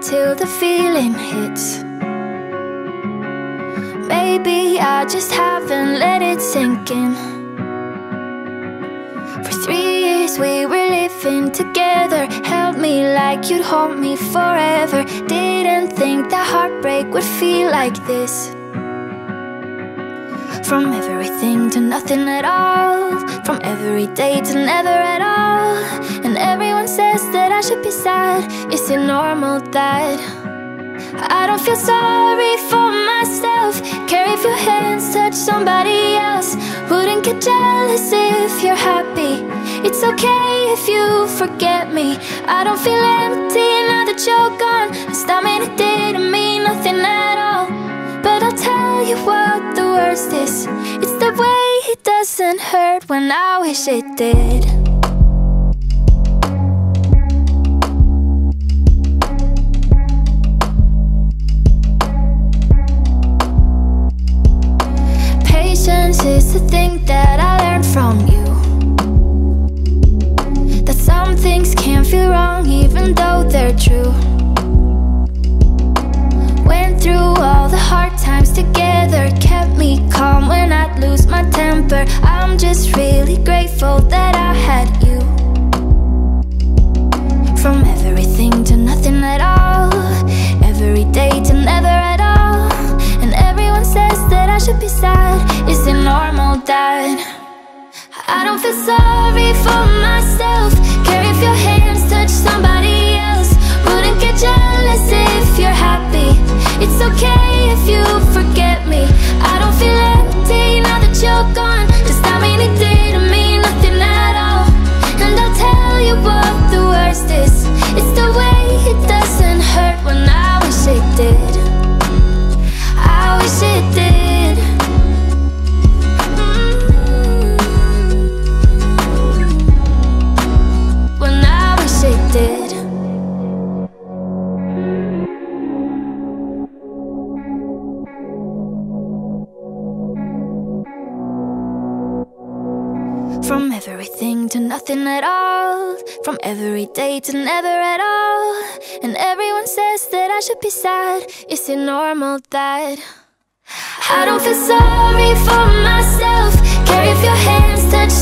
till the feeling hits. Maybe I just haven't let it sink in. For three years we were living together. Held me like you'd hold me forever. Didn't think that heartbreak would feel like this. From everything to nothing at all From every day to never at all And says that I should be sad. Is it normal that I don't feel sorry for myself. Care if your hands touch somebody else. Wouldn't get jealous if you're happy. It's okay if you forget me. I don't feel empty now that you're gone. Stop me, it didn't mean nothing at all. But I'll tell you what the worst is. It's the way it doesn't hurt when I wish it did they're true. Went through all the hard times together Kept me calm when I'd lose my temper. I'm just really grateful that I had you. From everything to nothing at all Every day to never at all. And everyone says that I should be sad Is it normal that I don't feel sorry for myself From everything to nothing at all. From every day to never at all. And everyone says that I should be sad. Is it normal that I don't feel sorry for myself? Care if your hands touch